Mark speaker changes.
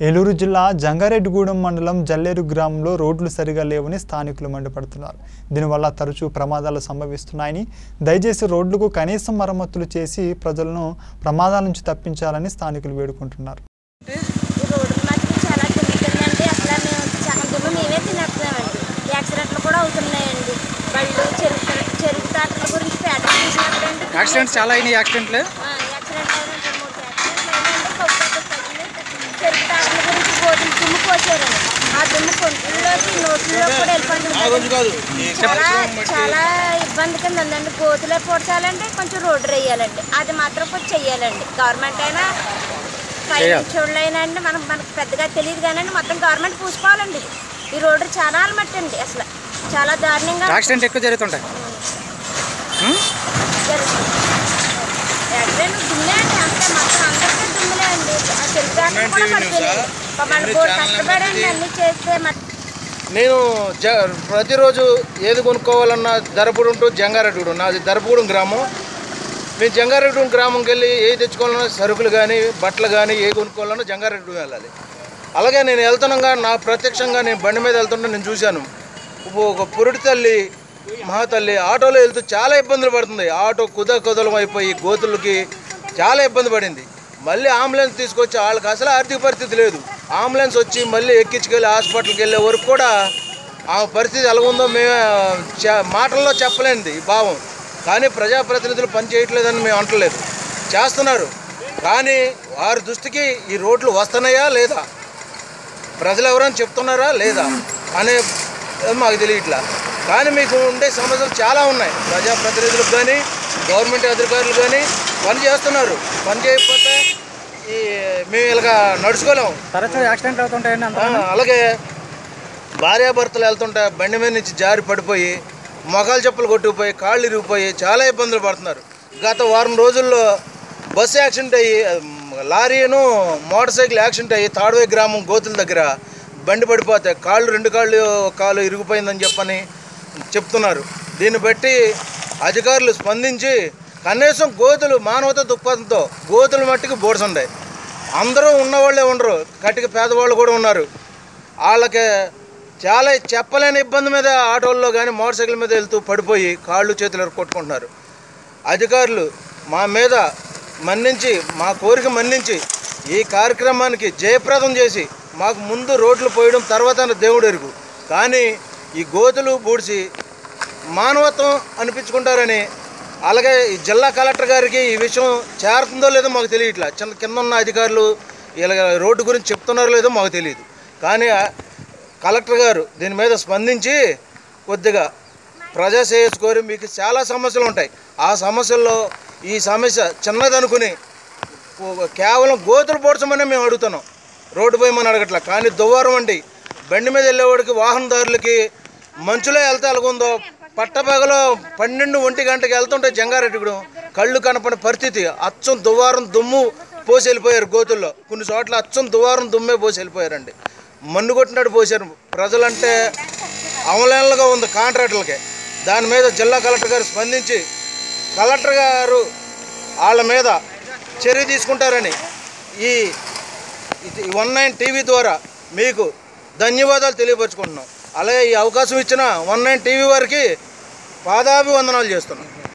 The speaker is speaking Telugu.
Speaker 1: ఏలూరు జిల్లా జంగారెడ్డిగూడెం మండలం జల్లేరు గ్రామంలో రోడ్లు సరిగా లేవని స్థానికులు మండిపడుతున్నారు. దీనివల్ల తరచూ ప్రమాదాలు సంభవిస్తున్నాయని దయచేసి రోడ్లకు కనీసం మరమ్మతులు చేసి ప్రజలను ప్రమాదాల నుంచి తప్పించాలని స్థానికులు వేడుకుంటున్నారు.
Speaker 2: యాక్సిడెంట్స్ చాలా అయినాయి చాలా తిరుగుతుందండి అసలు మేము సగం దుమ్ము మేమే తినేస్తున్నామండి యాక్సిడెంట్లు కూడా అవుతున్నాయండి బళ్ళు చెరుకు చెరుకు ట్రాక్టర్ల గురించి పేట చూసినప్పుడండి
Speaker 3: యాక్సిడెంట్స్ చాలా అయినాయి యాక్సిడెంట్లు
Speaker 2: ఆ, యాక్సిడెంట్ అయిన రెండు మూడు యాక్సిడెంట్లు అయినాయండి పప్పు పప్పు తగిలి చెరుకు ట్రాక్టర్ల గురించి గోధుమ దుమ్ము పోసారండి ఆ దుమ్ము కొంటుల్లోకి నోట్లలో కూడా వెళ్ళిపోతుంది చాలా చాలా ఇబ్బంది కింద ఉందండి కోతులే పోడ్చాలంటే కొంచెం రోడ్డు వేయాలండి అది మాత్రం కొంచెం చెయ్యాలండి గవర్నమెంట్ అయినా ప్రైవేట్ చూడలేనా అండి మనం మనకు పెద్దగా తెలియదు కానీ మొత్తం గవర్నమెంట్ పూసుకోవాలండి ఈ రోడ్డు చాలా అలమట్టండి అసలు చాలా దారుణంగా
Speaker 3: యాక్సిడెంట్ ఎక్కువ జరుగుతుంటాయి
Speaker 2: జరుగుతుంది. యాక్సిడెంట్ దుమ్మే అండి అంతే మొత్తం అందరికీ దుమ్ములే అండి చెరుకు కూడా పడిపోయింది
Speaker 4: నేను జ ప్రతిరోజు ఏది కొనుక్కోవాలన్నా దరపూడు టు జంగారెడ్డిగూడెం. నాది దరపగూడెం గ్రామం. మేము జంగారెడ్డిగూడెం గ్రామంకి వెళ్ళి ఏది తెచ్చుకోవాలన్నా సరుకులు కానీ బట్టలు కానీ ఏ కొనుక్కోవాలన్నా జంగారెడ్డిగూడెం వెళ్ళాలి. అలాగే నేను వెళ్తున్నాగా నా ప్రత్యక్షంగా నేను బండి మీద వెళ్తుంటే నేను చూశాను. ఒక- ఒక పురుడి తల్లి మహాతల్లి ఆటోలో వెళ్తూ చాలా ఇబ్బందులు పడుతుంది. ఆటో కుద కుదలం అయిపోయి గోతులకి చాలా ఇబ్బంది పడింది. మళ్ళీ అంబులెన్స్ తీసుకొచ్చి వాళ్ళకి అసలు ఆర్థిక పరిస్థితి లేదు. అంబులెన్స్ వచ్చి మళ్ళీ ఎక్కించుకెళ్ళి హాస్పిటల్కి వెళ్ళే వరకు కూడా ఆ పరిస్థితి ఎలా ఉందో మేము మాటల్లో చెప్పలేనిది ఈ భావం. కానీ ప్రజాప్రతినిధులు పని చేయట్లేదని మేము అంటలేదు. చేస్తున్నారు. కానీ వారి దృష్టికి ఈ రోడ్లు వస్తున్నాయా లేదా? ప్రజలు ఎవరైనా చెప్తున్నారా లేదా? అనే మాకు తెలియట్లా. కానీ మీకు ఉండే సమస్యలు చాలా ఉన్నాయి. ప్రజాప్రతినిధులకు కానీ గవర్నమెంట్ అధికారులు కానీ పని చేస్తున్నారు. పని చేయకపోతే ఈ మేము ఇలాగ నడుచుకోలేము.
Speaker 3: తరచూ యాక్సిడెంట్లు అవుతుంటాయండి
Speaker 4: అలాగే భార్యాభర్తలు వెళ్తుంటే బండి మీద నుంచి జారి పడిపోయి మొగాలు చెప్పులు కొట్టుకుపోయి కాళ్ళు ఇరిగిపోయి చాలా ఇబ్బందులు పడుతున్నారు. గత వారం రోజుల్లో బస్సు యాక్సిడెంట్ అయ్యి లారీను మోటార్ సైకిల్ యాక్సిడెంట్ అయ్యి తాడువై గ్రామం గోతుల దగ్గర బండి పడిపోతే కాళ్ళు రెండు కాళ్ళు కాలు ఇరిగిపోయిందని చెప్పని చెప్తున్నారు. దీన్ని బట్టి అధికారులు స్పందించి కనీసం గోతులు మానవత దృక్పథంతో గోతుల మట్టికి బోడ్సుండాయి అందరూ ఉన్నవాళ్ళే ఉండరు. కట్టికి పేదవాళ్ళు కూడా ఉన్నారు. వాళ్ళకి చాలా చెప్పలేని ఇబ్బంది మీద ఆటోల్లో కానీ మోటార్ సైకిల్ మీద వెళ్తూ పడిపోయి కాళ్ళు చేతులు కొట్టుకుంటున్నారు. అధికారులు మా మీద మన్నించి మా కోరిక మన్నించి ఈ కార్యక్రమానికి జయప్రదం చేసి మాకు ముందు రోడ్లు పోయడం తర్వాత దేవుడు ఎరుగు. కానీ ఈ గోతులు బూడిసి మానవత్వం అనిపించుకుంటారని అలాగే ఈ జిల్లా కలెక్టర్ గారికి ఈ విషయం చేరుతుందో లేదో మాకు తెలియట్లా. చిన్న కింద ఉన్న అధికారులు ఇలా రోడ్డు గురించి చెప్తున్నారో లేదో మాకు తెలియదు. కానీ కలెక్టర్ గారు దీని మీద స్పందించి కొద్దిగా ప్రజా శ్రేయస్ కోరి మీకు చాలా సమస్యలు ఉంటాయి. ఆ సమస్యల్లో ఈ సమస్య చిన్నదనుకుని కేవలం గోతులు పోడ్చమనే మేము అడుగుతున్నాం. రోడ్డు పోయమని అడగట్లా? కానీ దువ్వారం అండి బండి మీద వెళ్ళేవాడికి వాహనదారులకి మంచులో వెళ్తే ఎలాగుందో పట్టపగలో పన్నెండు ఒంటి గంటకి వెళ్తుంటే జంగారెడ్డిగూడెం కళ్ళు కనపడిన పరిస్థితి. అచ్చం దువారం దుమ్ము పోసి వెళ్ళిపోయారు గోతుల్లో. కొన్ని చోట్ల అచ్చం దువారం దుమ్మే పోసి వెళ్ళిపోయారండి. మన్ను కొట్టినట్టు పోసారు ప్రజలంటే అవలేనలుగా ఉంది కాంట్రాక్టర్లకి. దాని మీద జిల్లా కలెక్టర్ గారు స్పందించి కలెక్టర్ గారు వాళ్ళ మీద చర్య తీసుకుంటారని ఈ వన్ నైన్ టీవీ ద్వారా మీకు ధన్యవాదాలు తెలియపరుచుకుంటున్నాం. అలాగే ఈ అవకాశం ఇచ్చిన వన్ నైన్ టీవీ వారికి పాదాభివందనాలు చేస్తున్నాం.